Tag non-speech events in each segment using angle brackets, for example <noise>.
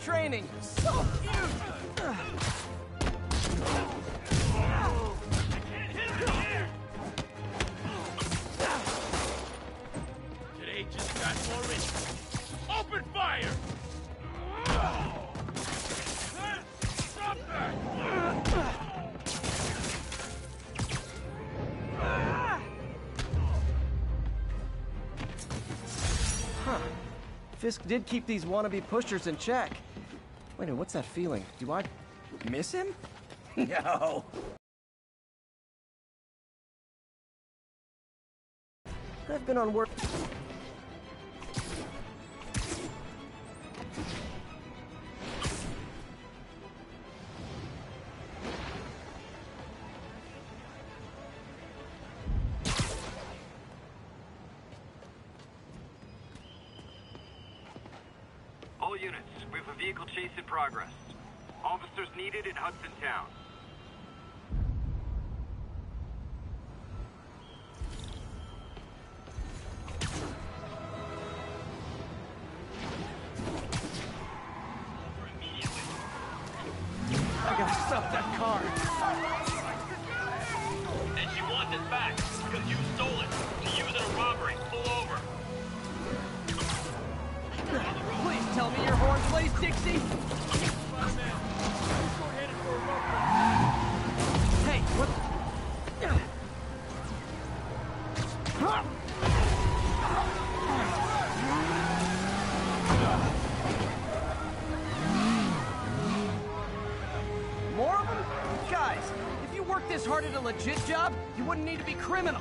training. So cute. Today just got more interesting. Open fire! Stop that! Fisk did keep these wannabe pushers in check. Wait a minute, what's that feeling? Do I miss him? <laughs> no. I've been on work. Progress. Officers needed in Hudson Town. Legit job, you wouldn't need to be criminals.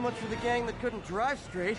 Much for the gang that couldn't drive straight.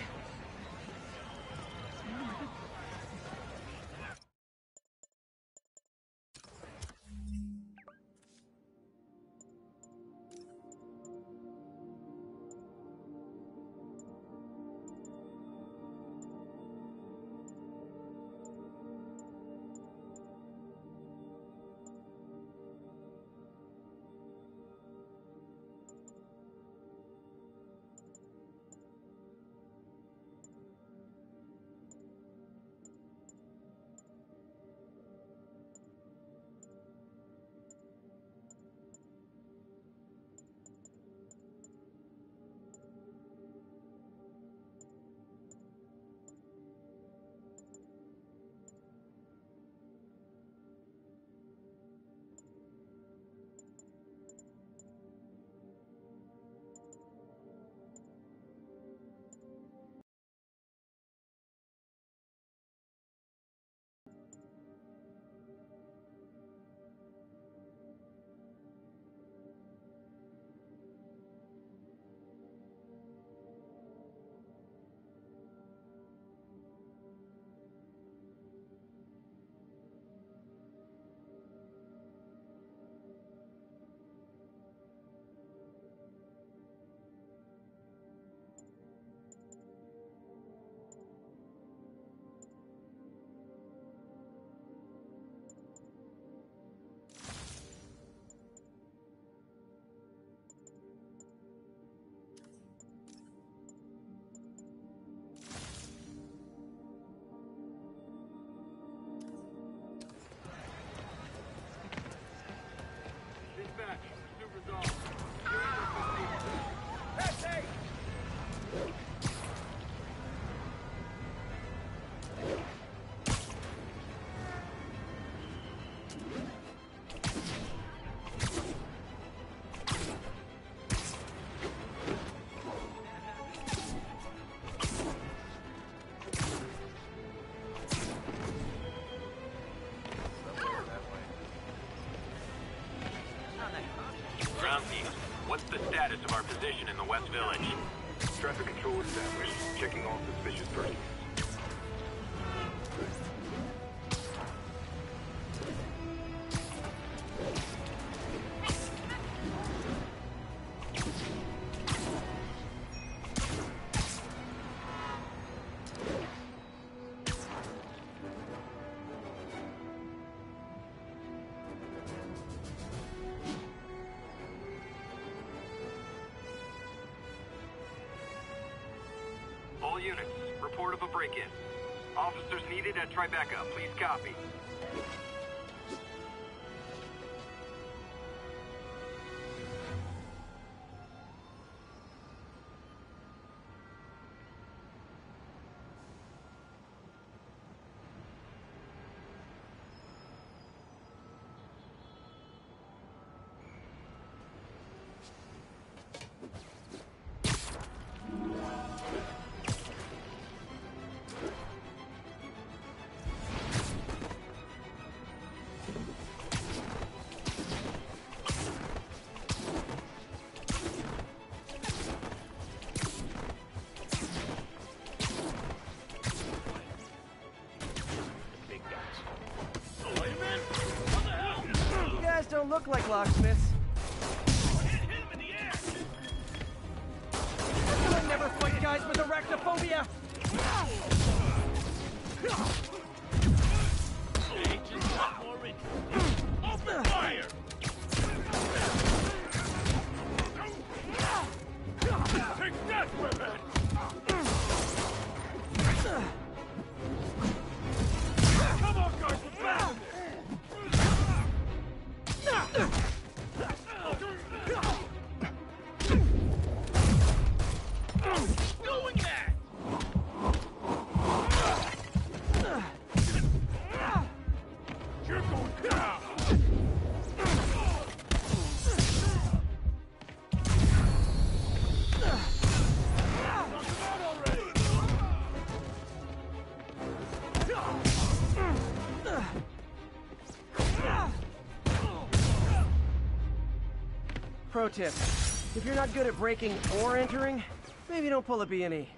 Position in the West Village. Traffic control established. Checking all suspicious persons. Officers needed at Tribeca. Please copy. Don't look like locksmiths. Tip. If you're not good at breaking or entering, maybe don't pull a B&E.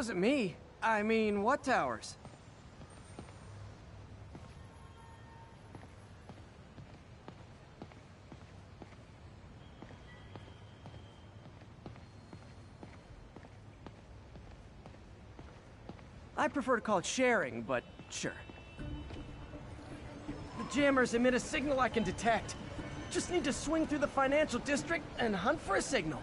Wasn't me. I mean, what towers? I prefer to call it sharing, but sure. The jammers emit a signal I can detect. Just need to swing through the financial district and hunt for a signal.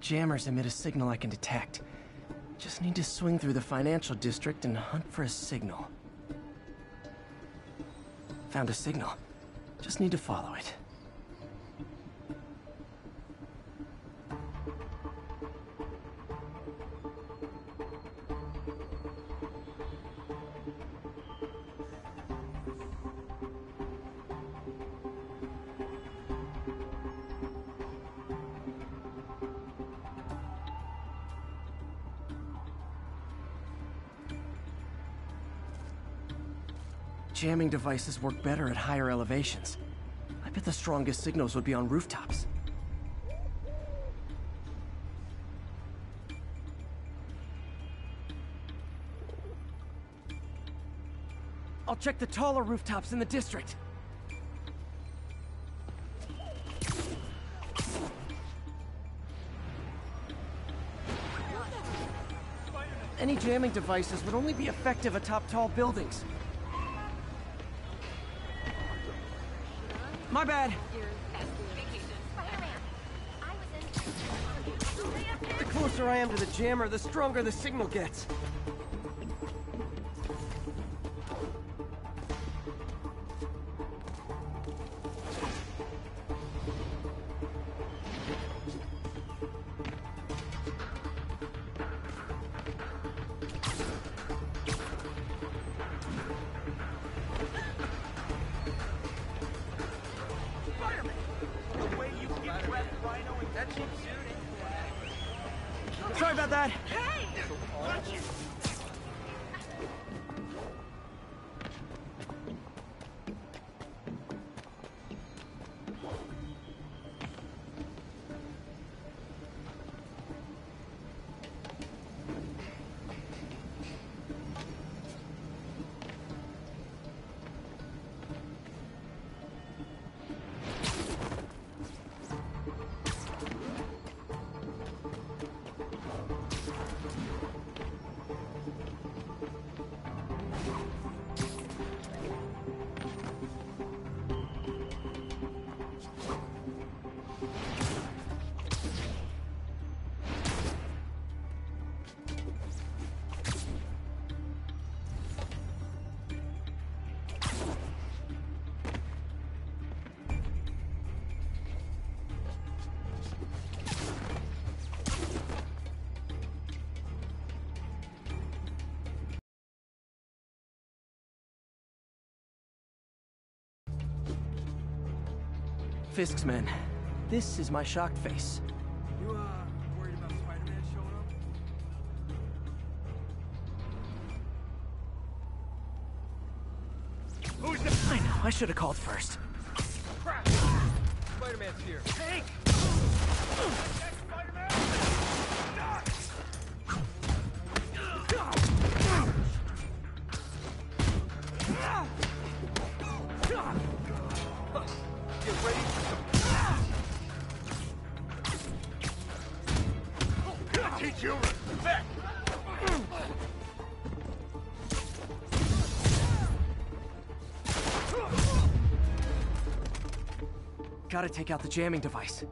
Jammers emit a signal I can detect. Just need to swing through the financial district and hunt for a signal. Found a signal. Just need to follow it. Jamming devices work better at higher elevations. I bet the strongest signals would be on rooftops. I'll check the taller rooftops in the district. Any jamming devices would only be effective atop tall buildings. My bad. Spider-Man. I was in. The closer I am to the jammer, the stronger the signal gets. Fisk's men. This is my shocked face. You, uh, worried about Spider-Man showing up? I know, I should have called first. Crap! Spider-Man's here. Hank! Gotta take out the jamming device.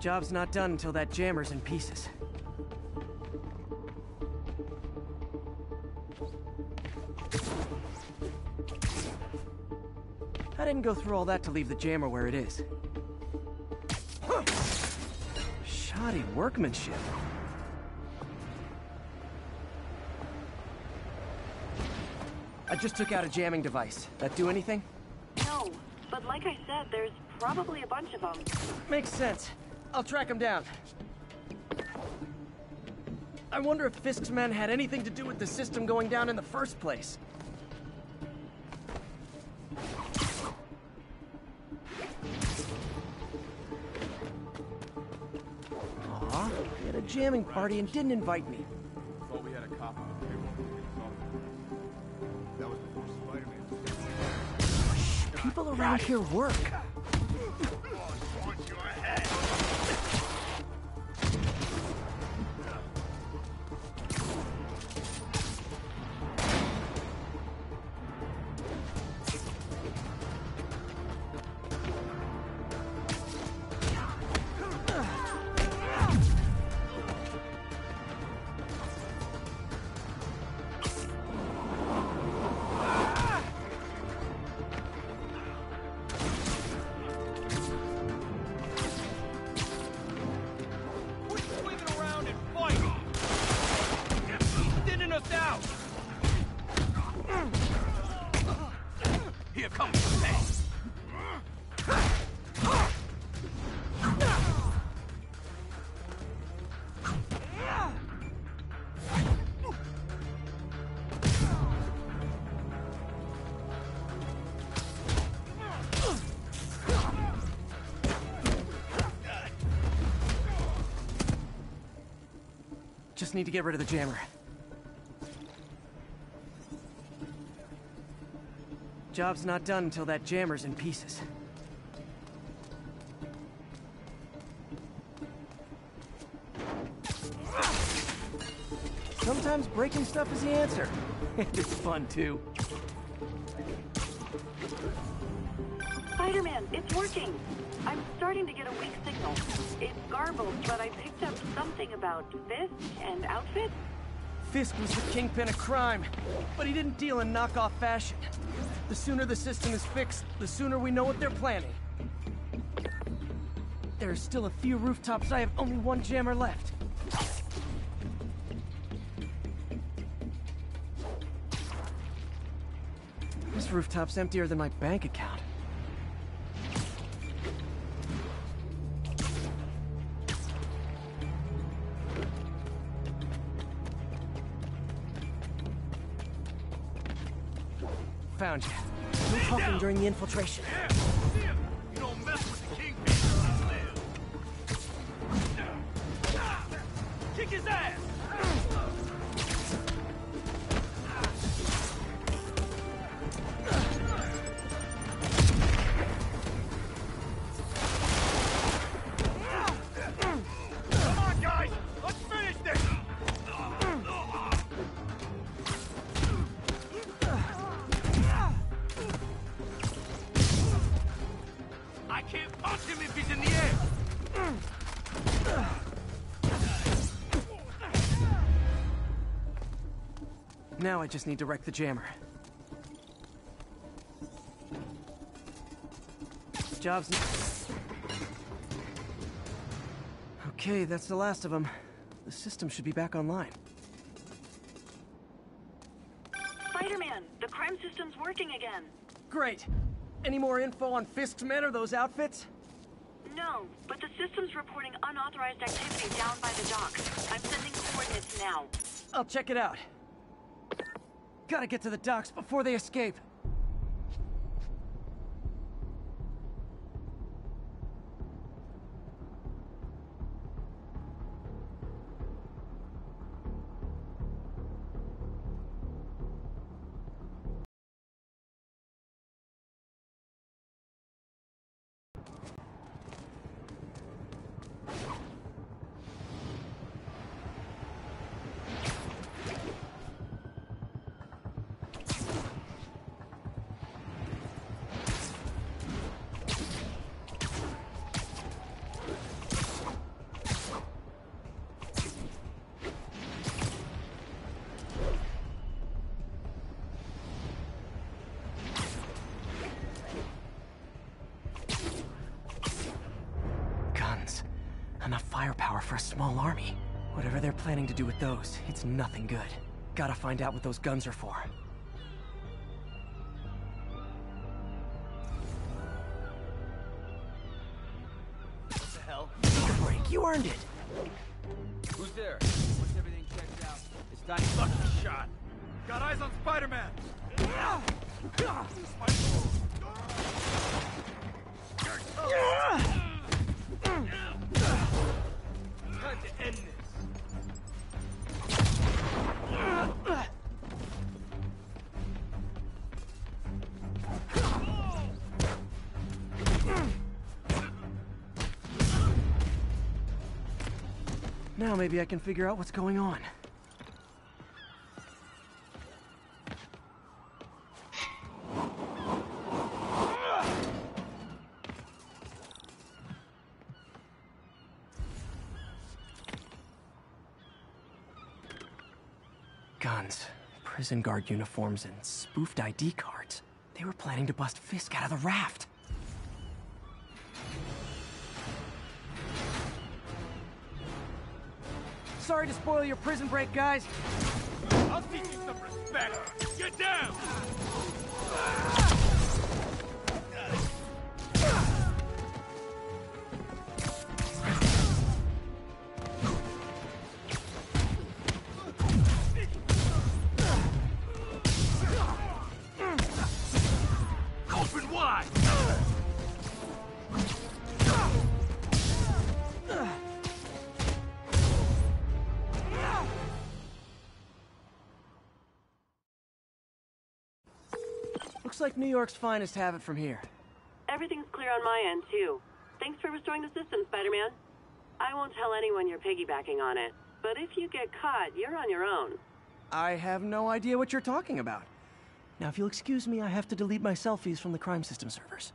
Job's not done until that jammer's in pieces. I didn't go through all that to leave the jammer where it is. Shoddy workmanship. Just took out a jamming device. That do anything? No, but like I said, there's probably a bunch of them. Makes sense. I'll track them down. I wonder if Fisk's men had anything to do with the system going down in the first place. Aw, had a jamming party and didn't invite me. People here work. Just need to get rid of the jammer. Job's not done until that jammer's in pieces. Sometimes breaking stuff is the answer. <laughs> It's fun too. Spider-Man, it's working. I'm starting to get a weak signal. It's garbled, something about Fisk and outfit. Fisk was the kingpin of crime, but he didn't deal in knockoff fashion. The sooner the system is fixed, the sooner we know what they're planning. There are still a few rooftops I have only one jammer left. This rooftop's emptier than my bank account. During the infiltration. Kick his ass! Now I just need to wreck the jammer. Job's. Okay, that's the last of them. The system should be back online. Spider-Man, the crime system's working again. Great. Any more info on Fisk's men or those outfits? No, but the system's reporting unauthorized activity down by the docks. I'm sending coordinates now. I'll check it out. Gotta get to the docks before they escape. For a small army. Whatever they're planning to do with those, it's nothing good. Gotta find out what those guns are for. What the hell? You earned it! Maybe I can figure out what's going on. Guns, prison guard uniforms, and spoofed ID cards. They were planning to bust Fisk out of the raft. Sorry to spoil your prison break, guys. I'll teach you some respect. Get down! Like New York's finest have it from here. Everything's clear on my end, too. Thanks for restoring the system, Spider-Man. I won't tell anyone you're piggybacking on it, but if you get caught, you're on your own. I have no idea what you're talking about. Now, if you'll excuse me, I have to delete my selfies from the crime system servers.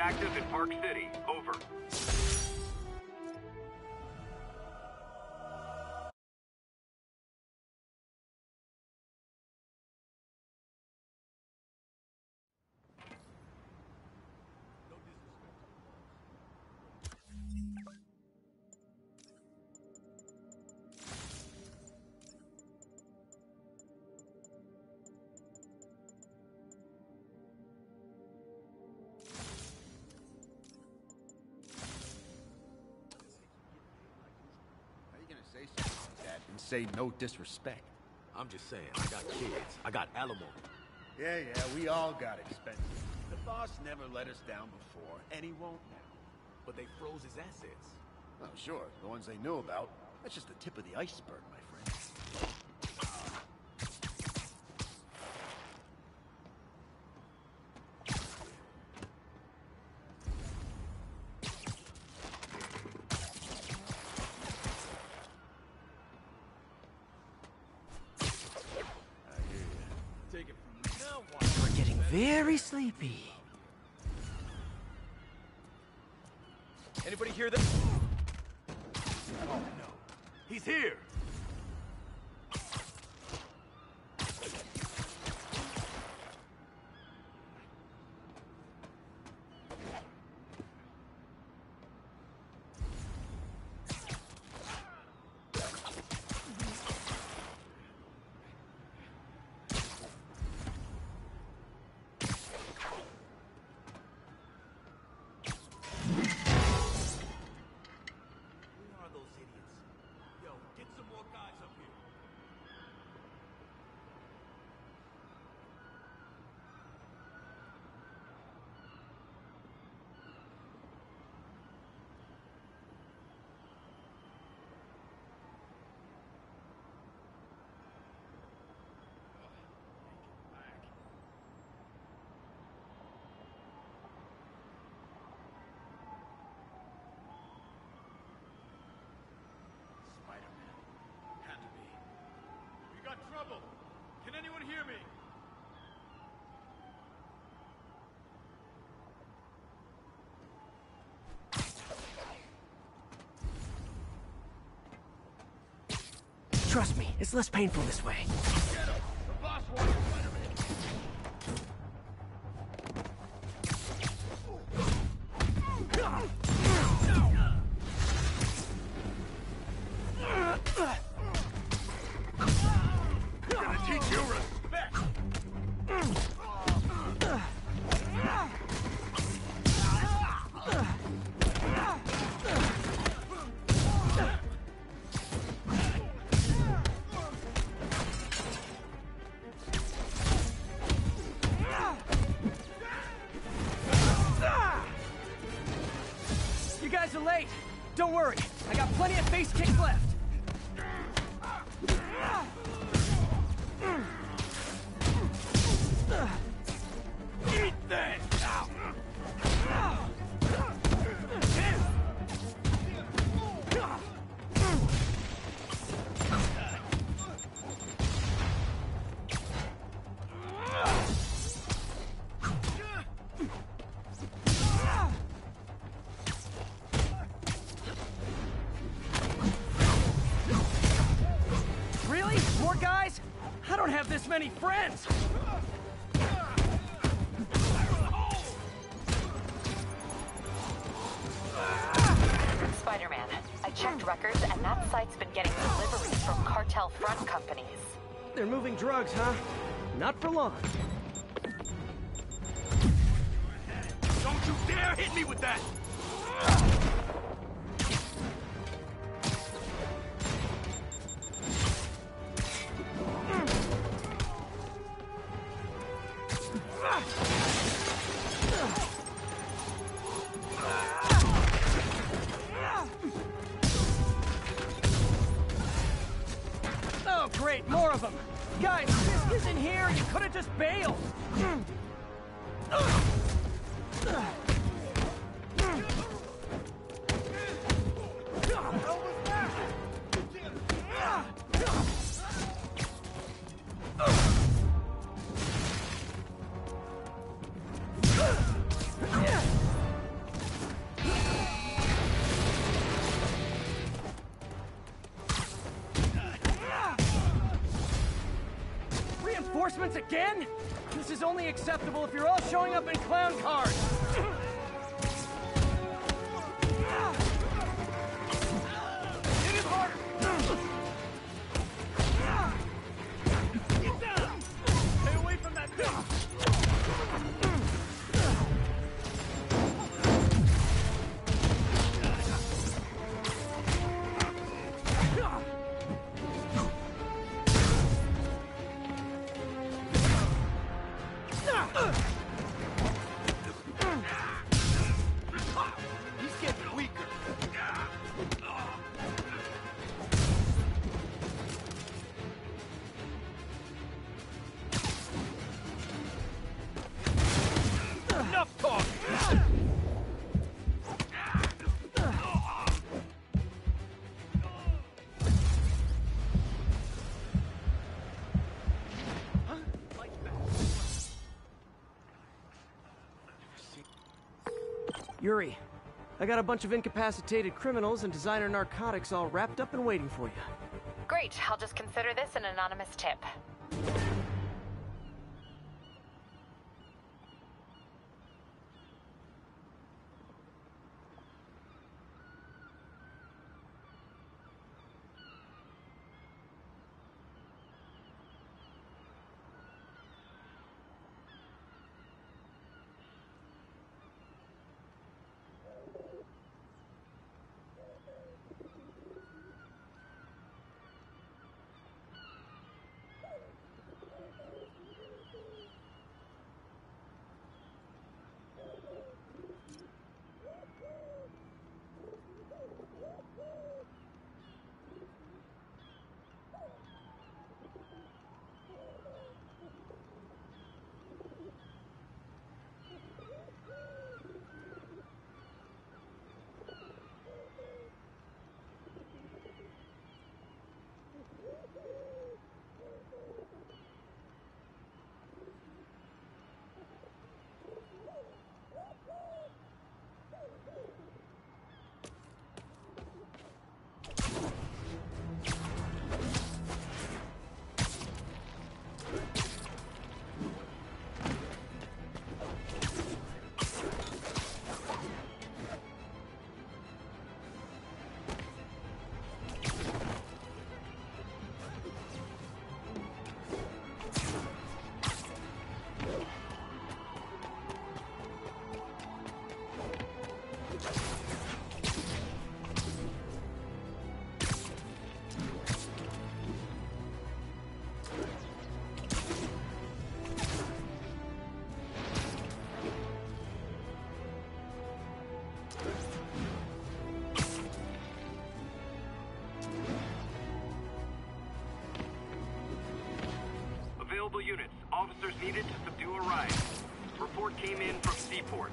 Active in Park say no disrespect. I'm just saying, I got kids. I got alimony. Yeah, yeah, we all got expenses. The boss never let us down before, and he won't now. But they froze his assets. Oh, sure, the ones they knew about. That's just the tip of the iceberg, my friend. Take it from me. Now what? We're getting very sleepy. Anybody hear that? Oh no. He's here! Where are those idiots? Yo, get some more guys up here. Spider-Man. Had to be. We got trouble! Can anyone hear me? Trust me, it's less painful this way. Don't worry, I got plenty of face kicks left. Again? This is only acceptable if you're all showing up in clown cars. I got a bunch of incapacitated criminals and designer narcotics all wrapped up and waiting for you. Great, I'll just consider this an anonymous tip. Officers needed to subdue a riot. Report came in from Seaport.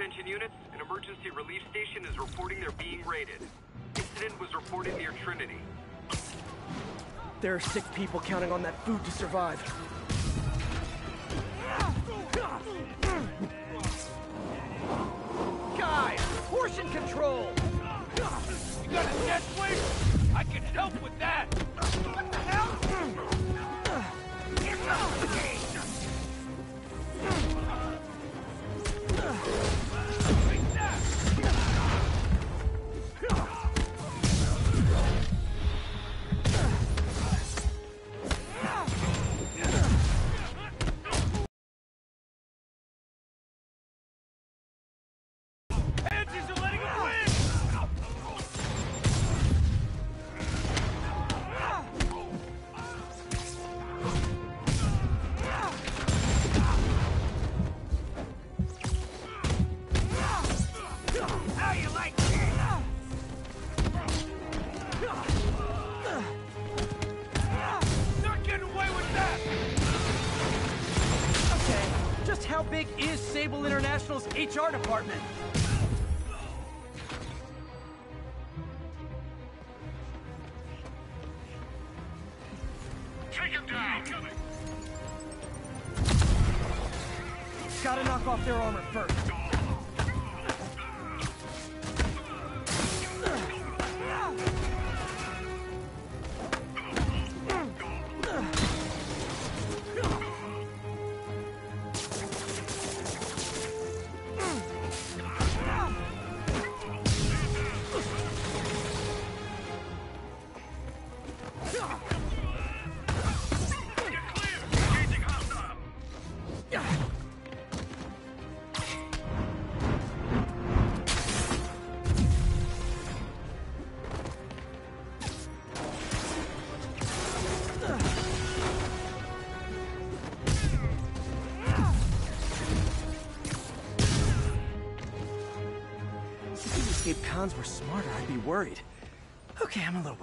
Attention units, an emergency relief station is reporting they're being raided. Incident was reported near Trinity. There are sick people counting on that food to survive. Guys, portion control! You got a Netflix? I can help with that! HR department? Cons were smarter, I'd be worried. Okay, I'm a little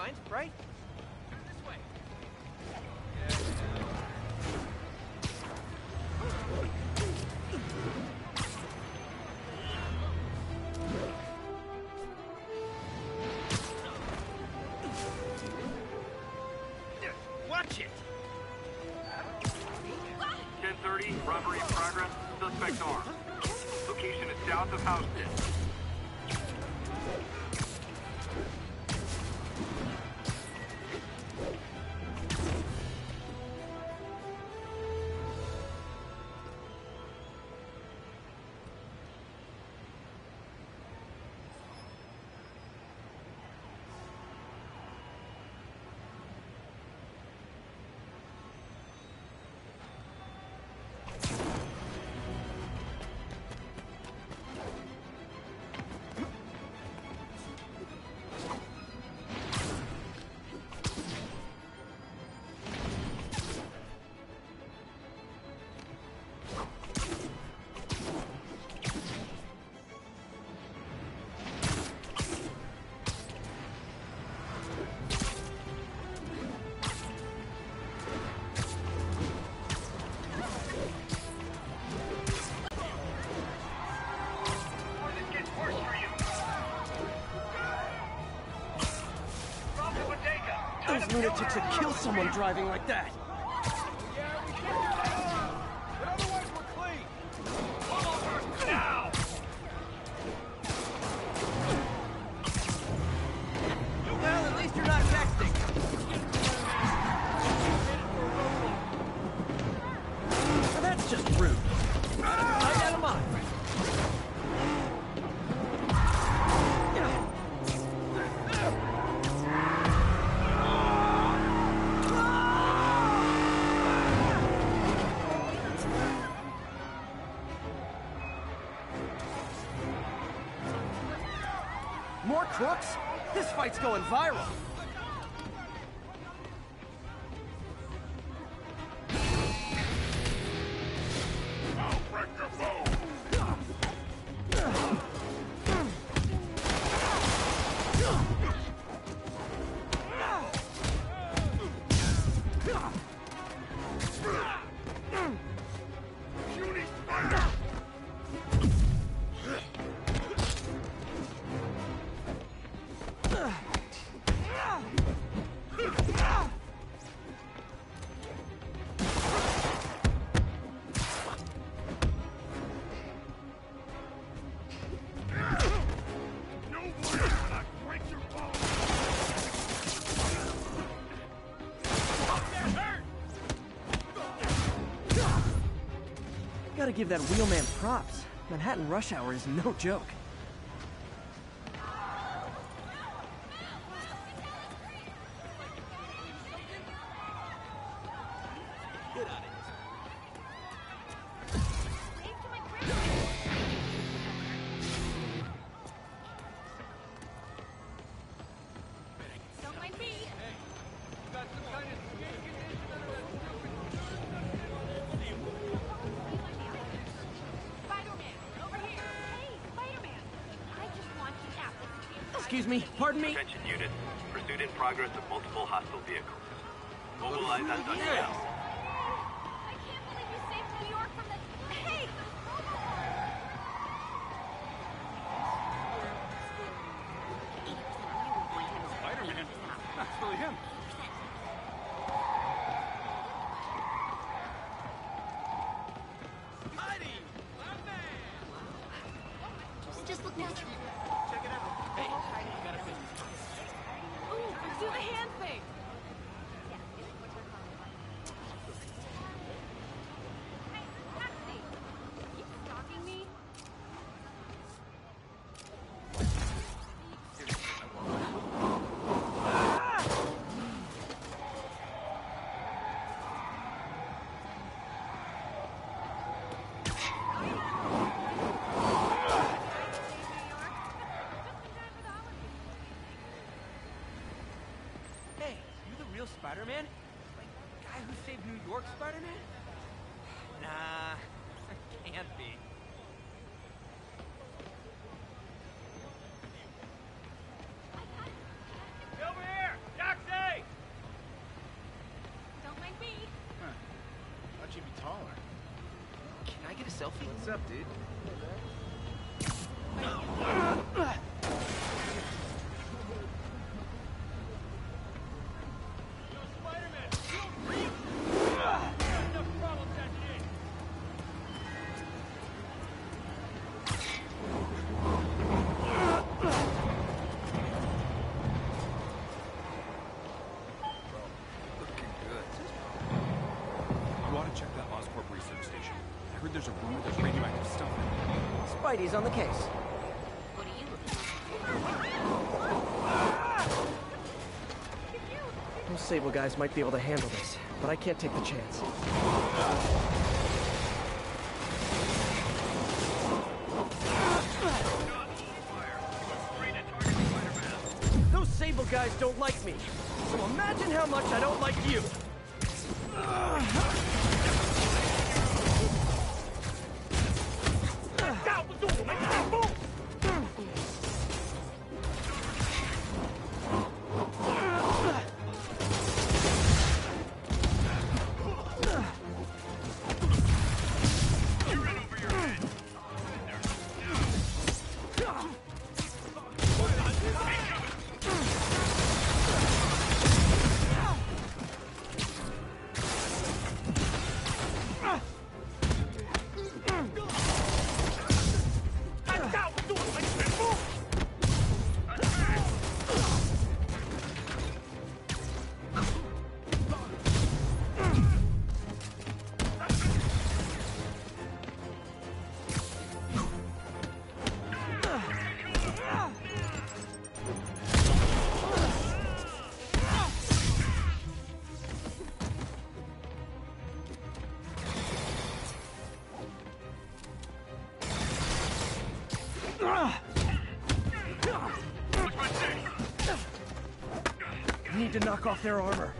mind, right? Watch it! 1030, robbery in progress, suspect armed. Location is south of Houston. Lunatics would kill someone driving like that. Going viral. Give that wheelman props. Manhattan rush hour is no joke. Excuse me, pardon me? Attention units. Pursuit in progress of multiple hostile vehicles. Mobilize on Dungeon Spider-Man? Like, the guy who saved New York Spider-Man? Nah, <laughs> can't be. Over here! Taxi! <laughs> On the case. Those Sable guys might be able to handle this, but I can't take the chance. Those Sable guys don't like me, so imagine how much I don't like you. Knock off their armor.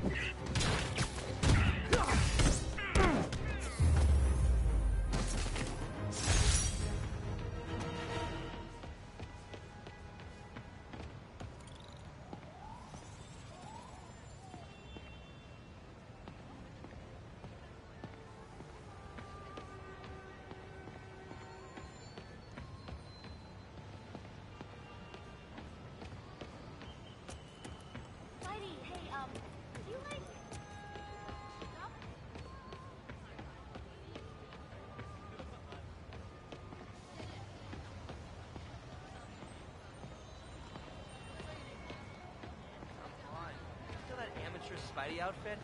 Amateur Spidey outfit?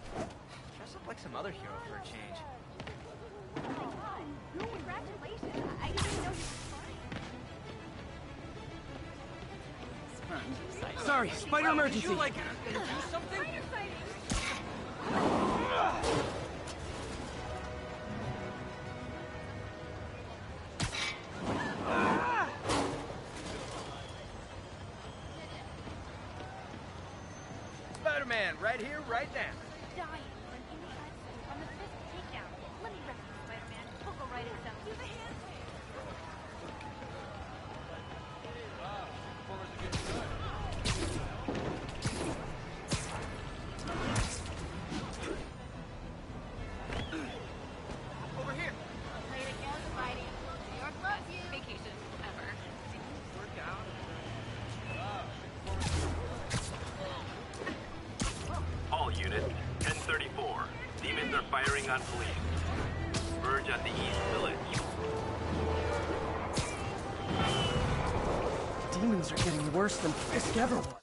Dress up like some other hero for a change. Oh my god. Congratulations. I didn't even know you were fine. Sorry, spider emergency. Did you, like, worse than Fisk ever was.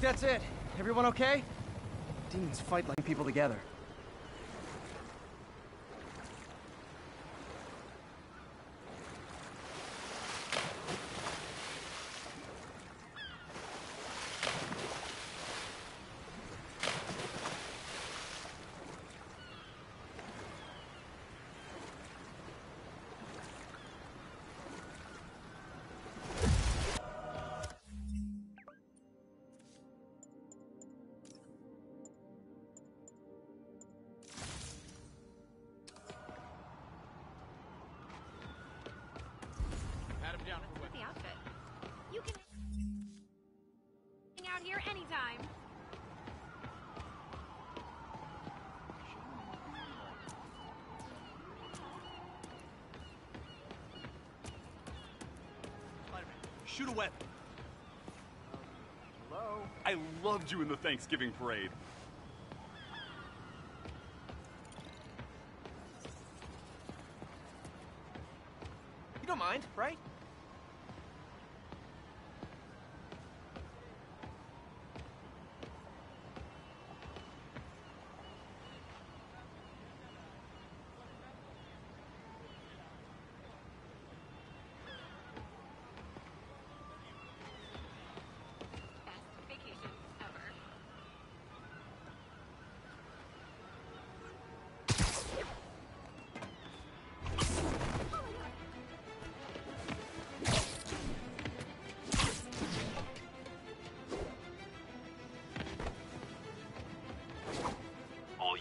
That's it. Everyone okay? Demons fight like people together. Shoot a weapon. Hello? I loved you in the Thanksgiving parade. You don't mind, right?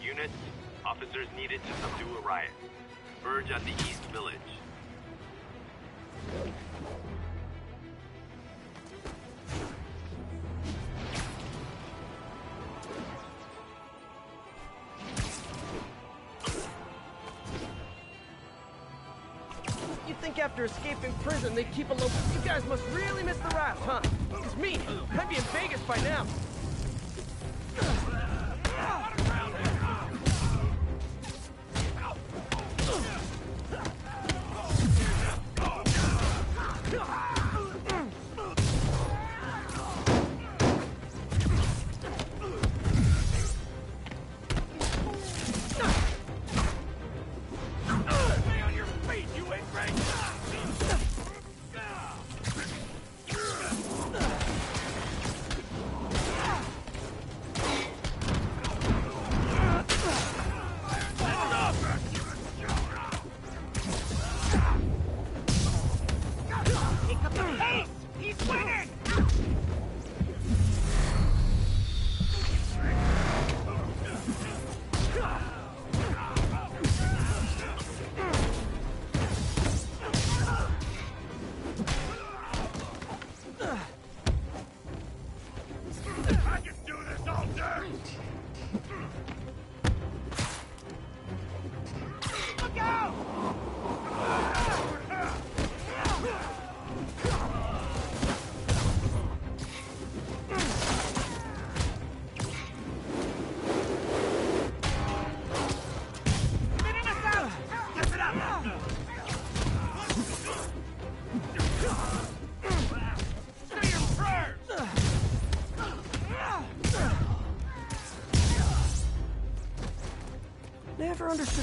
Units, officers needed to subdue a riot. Verge at the East Village. You think after escaping prison they'd keep a low... You guys must really miss the raft, huh? Because me, I'd be in Vegas by now.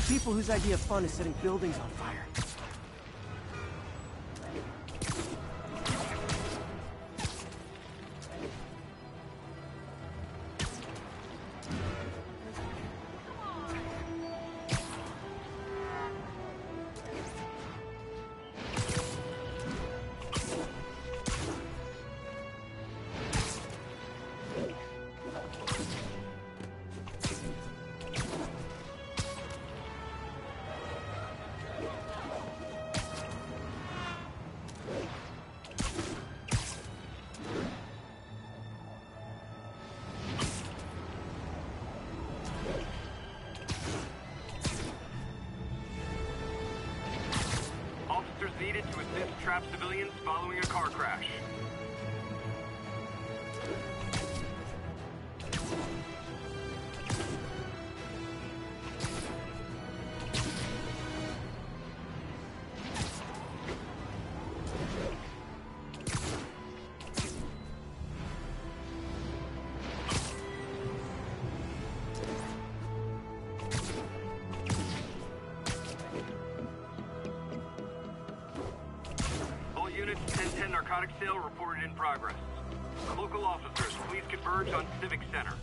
People whose idea of fun is setting buildings on 1010 narcotic sale reported in progress. Local officers, please converge on Civic Center.